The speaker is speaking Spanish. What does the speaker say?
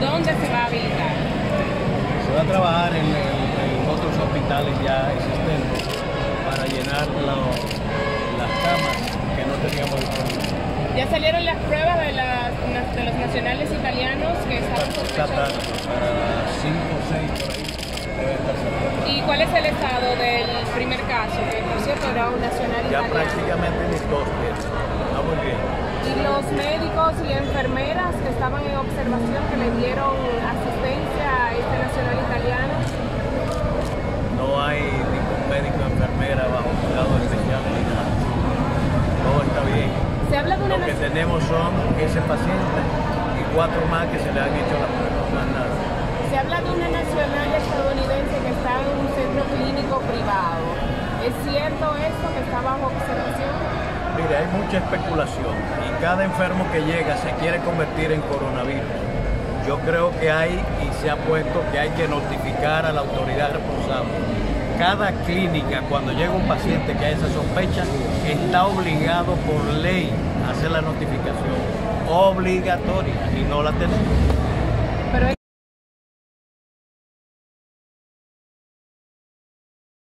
¿Dónde se va a habilitar? Se va a trabajar en, en otros hospitales ya existentes para llenar lo- las camas que no teníamos disponibles. Ya salieron las pruebas de, las, de los nacionales italianos que estaban sospechosos. para las 5 o 6 por ahí. ¿Y cuál es el estado del primer caso? Que por cierto era un nacional Ya italiano. prácticamente ni tos tiene. Está muy bien. Y los médicos y enfermeras estaban en observación que le dieron asistencia a este nacional italiano. No hay ningún médico o enfermera bajo cuidado especial ni nada. Todo está bien. Se habla de una Lo que tenemos son ese paciente y cuatro más que se le han hecho las pruebas, más nada. Se habla de una nacional estadounidense que está en un centro clínico privado. ¿Es cierto esto que está bajo? Hay mucha especulación y cada enfermo que llega se quiere convertir en coronavirus. Yo creo que hay y se ha puesto que hay que notificar a la autoridad responsable. Cada clínica, cuando llega un paciente que hay esa sospecha, está obligado por ley a hacer la notificación obligatoria y no la tenemos.